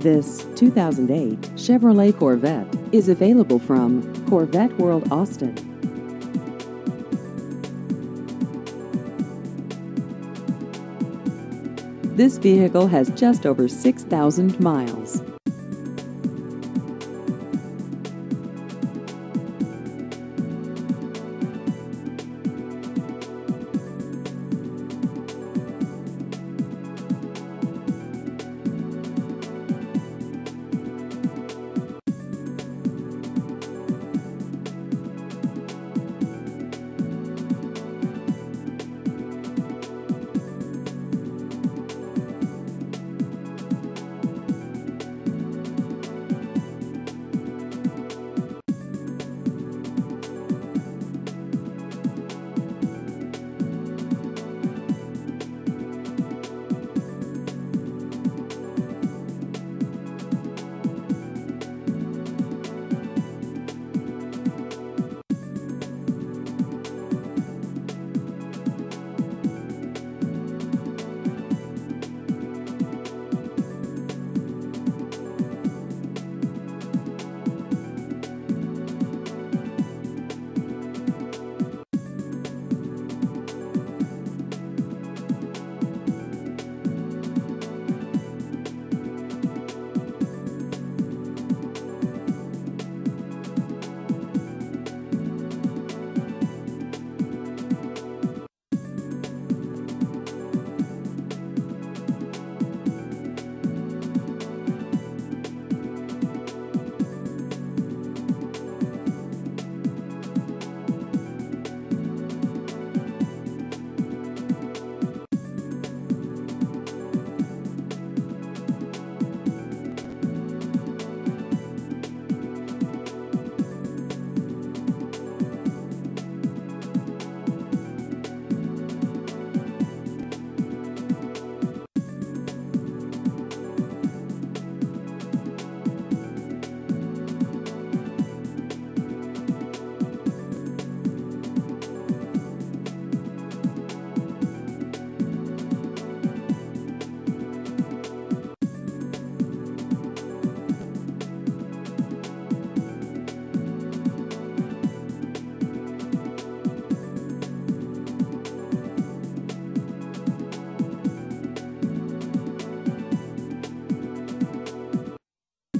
This 2008 Chevrolet Corvette is available from Corvette World Austin. This vehicle has just over 6,000 miles.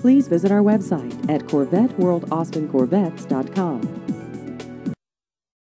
Please visit our website at CorvetteWorldAustinCorvettes.com.